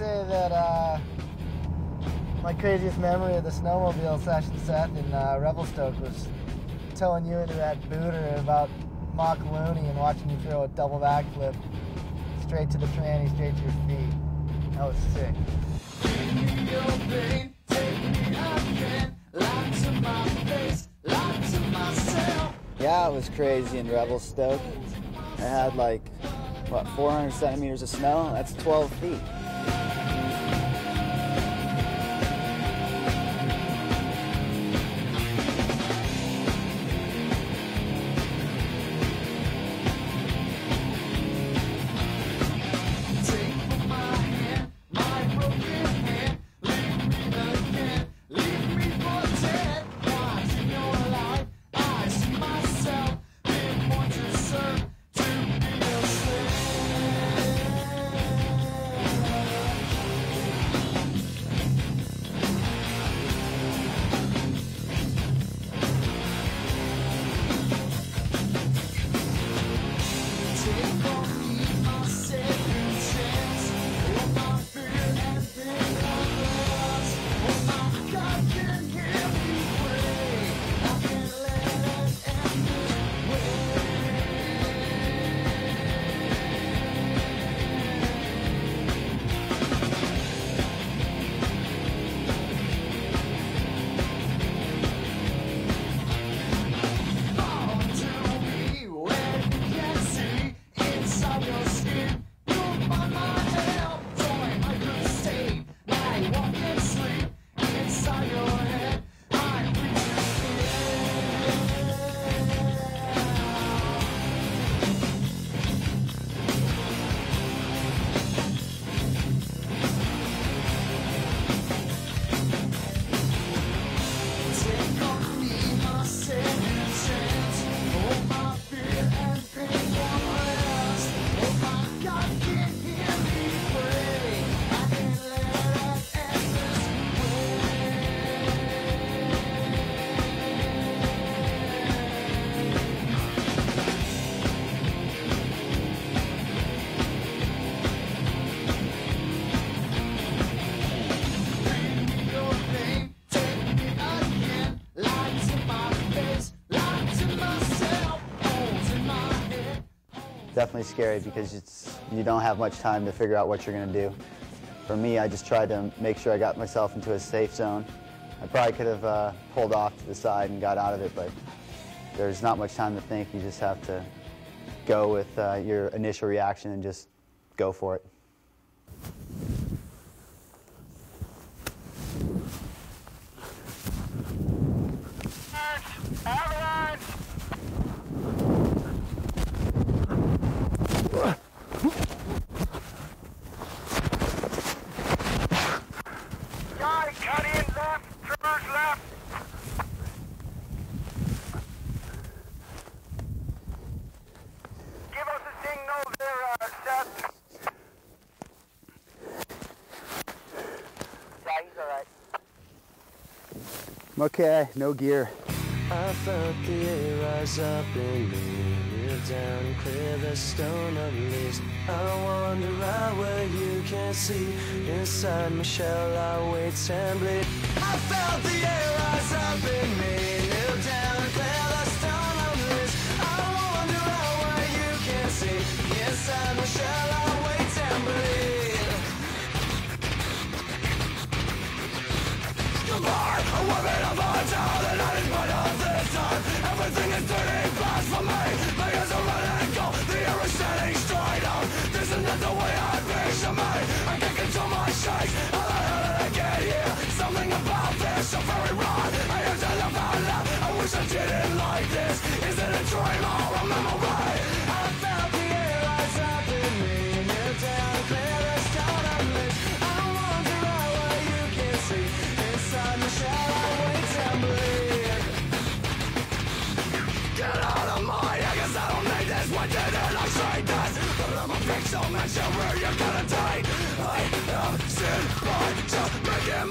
say that uh, my craziest memory of the snowmobile session, Seth, in uh, Revelstoke was towing you into that booter about Mach Looney and watching you throw a double backflip straight to the tranny, straight to your feet. That was sick. Yeah, it was crazy in Revelstoke. I had like, what, 400 centimeters of snow? That's 12 feet. Definitely scary because it's, you don't have much time to figure out what you're going to do. For me, I just tried to make sure I got myself into a safe zone. I probably could have uh, pulled off to the side and got out of it, but there's not much time to think. You just have to go with uh, your initial reaction and just go for it. Okay, no gear. I felt the air rise up in me, down clear the stone of. I wander where you can't see. Inside my shell, I wait and bleed. Everything is turning me. My ears are running cold, the air is standing straight up. This is not the way I picture me. I can't control my shakes. I get here?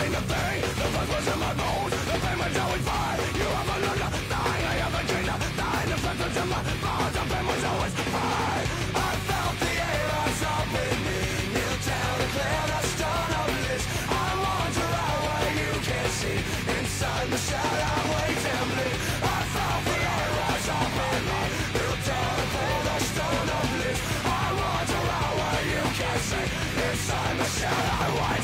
seen the pain, the blood was in my bones The pain was always mine, you have a learned to I have a changed a the symptoms in my bones The pain was always mine I felt the Kneel down, the stone of bliss I wander out where you can't see Inside the shadow, I felt